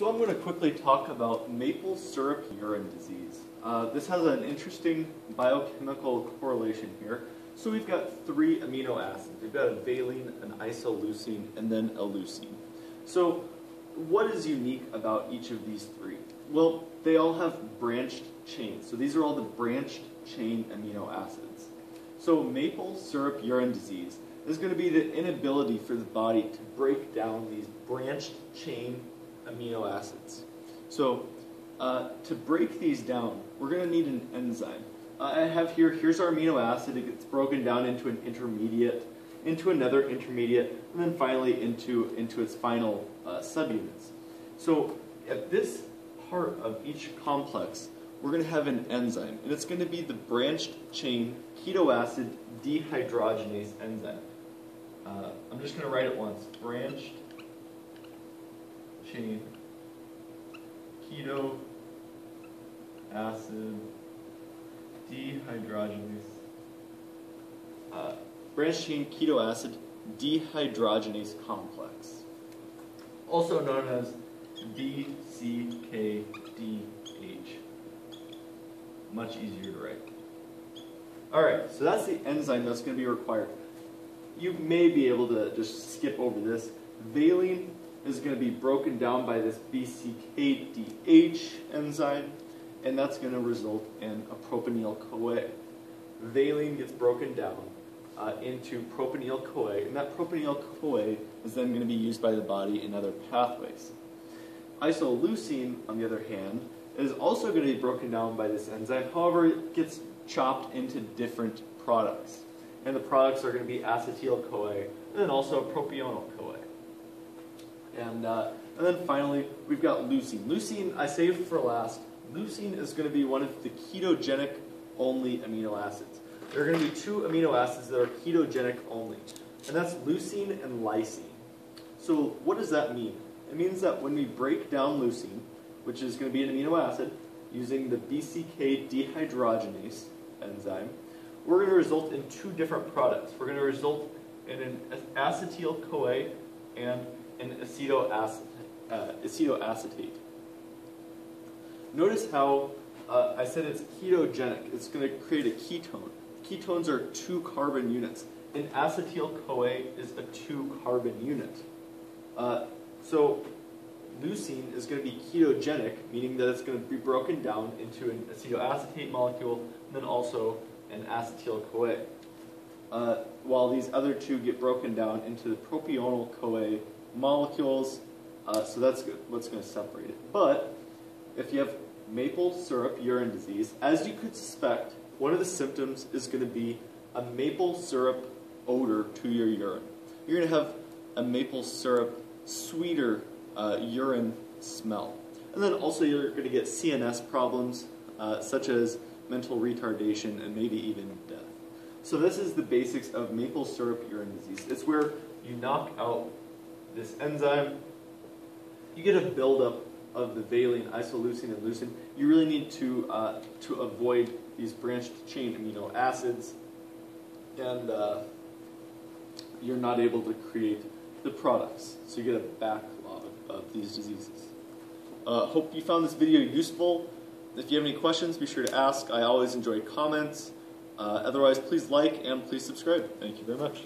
So I'm going to quickly talk about maple syrup urine disease. Uh, this has an interesting biochemical correlation here. So we've got three amino acids. We've got a valine, an isoleucine, and then a leucine. So what is unique about each of these three? Well, they all have branched chains. So these are all the branched chain amino acids. So maple syrup urine disease is going to be the inability for the body to break down these branched chain amino acids. So uh, to break these down, we're going to need an enzyme. Uh, I have here, here's our amino acid. It gets broken down into an intermediate, into another intermediate, and then finally into, into its final uh, subunits. So at this part of each complex, we're going to have an enzyme, and it's going to be the branched chain ketoacid dehydrogenase enzyme. Uh, I'm just going to write it once. Branched chain keto acid dehydrogenase uh, branched chain keto acid dehydrogenase complex, also known as BCKDH. Much easier to write. All right, so that's the enzyme that's going to be required. You may be able to just skip over this. Valine is going to be broken down by this BCKDH enzyme, and that's going to result in a propionyl-CoA. Valine gets broken down uh, into propionyl-CoA, and that propionyl-CoA is then going to be used by the body in other pathways. Isoleucine, on the other hand, is also going to be broken down by this enzyme. However, it gets chopped into different products. And the products are going to be acetyl-CoA and then also propionyl-CoA. And, uh, and then finally, we've got leucine. Leucine, I saved for last. Leucine is going to be one of the ketogenic only amino acids. There are going to be two amino acids that are ketogenic only, and that's leucine and lysine. So what does that mean? It means that when we break down leucine, which is going to be an amino acid, using the BCK dehydrogenase enzyme, we're going to result in two different products. We're going to result in an acetyl-CoA and an acetoacetate. Uh, acetoacetate. Notice how uh, I said it's ketogenic. It's going to create a ketone. Ketones are two carbon units. An acetyl-CoA is a two carbon unit. Uh, so leucine is going to be ketogenic, meaning that it's going to be broken down into an acetoacetate molecule and then also an acetyl-CoA. Uh, while these other two get broken down into the propionyl-CoA molecules, uh, so that's what's going to separate it. But if you have maple syrup urine disease, as you could suspect, one of the symptoms is going to be a maple syrup odor to your urine. You're going to have a maple syrup sweeter uh, urine smell. And then also you're going to get CNS problems uh, such as mental retardation and maybe even death. So this is the basics of maple syrup urine disease. It's where you knock out this enzyme, you get a buildup of the valine, isoleucine, and leucine. You really need to, uh, to avoid these branched chain amino acids, and uh, you're not able to create the products. So you get a backlog of these diseases. Uh, hope you found this video useful. If you have any questions, be sure to ask. I always enjoy comments. Uh, otherwise, please like and please subscribe. Thank you very much.